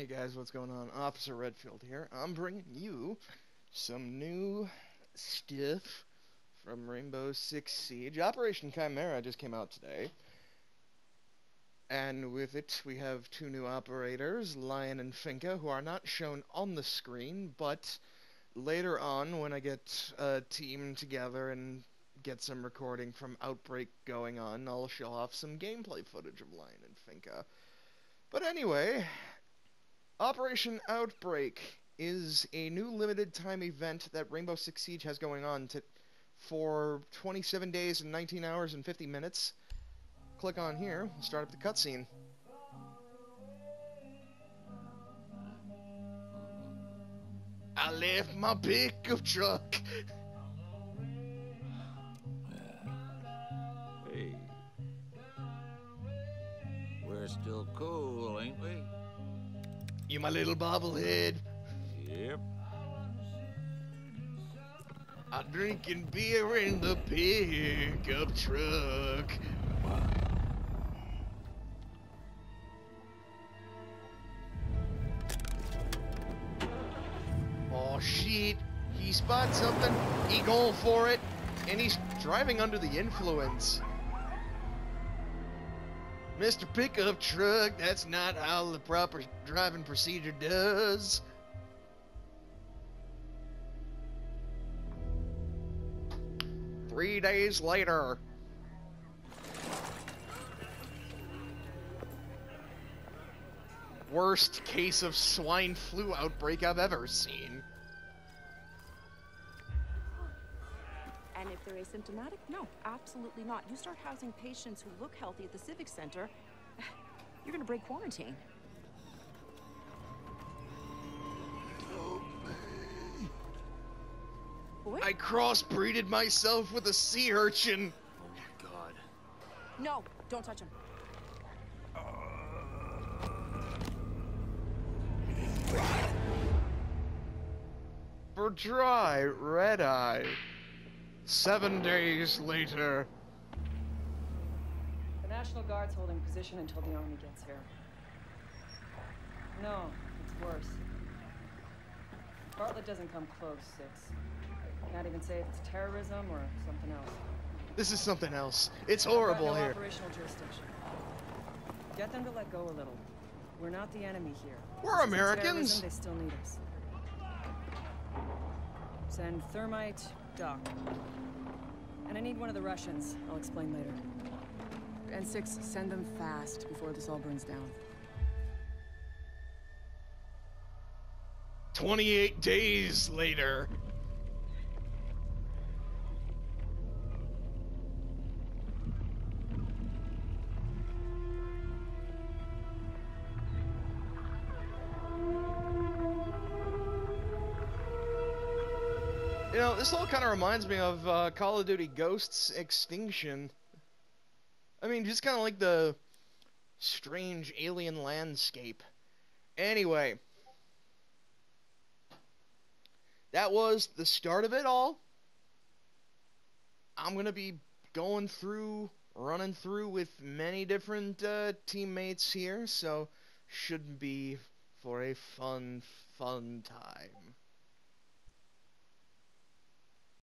Hey guys, what's going on? Officer Redfield here. I'm bringing you some new stuff from Rainbow Six Siege. Operation Chimera just came out today. And with it, we have two new operators, Lion and Finka, who are not shown on the screen, but later on, when I get a team together and get some recording from Outbreak going on, I'll show off some gameplay footage of Lion and Finka. But anyway, Operation Outbreak is a new limited time event that Rainbow Six Siege has going on to, for 27 days and 19 hours and 50 minutes. Click on here, we'll start up the cutscene. I left my pickup truck. Hey. We're still cool, ain't we? My little bobblehead. Yep. I'm drinking beer in the pickup truck. Oh shit, he spots something, he going for it, and he's driving under the influence. Mr. Pickup Truck, that's not how the proper driving procedure does. Three days later. Worst case of swine flu outbreak I've ever seen. And if they're asymptomatic, no, absolutely not. You start housing patients who look healthy at the Civic Center, you're gonna break quarantine. What? I crossbreeded myself with a sea urchin. Oh my god. No, don't touch him. For dry red eye. Seven days later. The National Guard's holding position until the army gets here. No, it's worse. Bartlett doesn't come close, Six. Can't even say if it's terrorism or something else. This is something else. It's horrible no here. operational jurisdiction. Get them to let go a little. We're not the enemy here. We're Americans. They still need us. Send Thermite, Doc. And I need one of the Russians. I'll explain later. And six, send them fast before this all burns down. 28 days later. You know, this all kind of reminds me of uh, Call of Duty Ghosts Extinction. I mean, just kind of like the strange alien landscape. Anyway, that was the start of it all. I'm gonna be going through, running through with many different uh, teammates here, so should be for a fun, fun time.